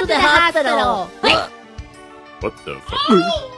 to the hospital. What the fuck?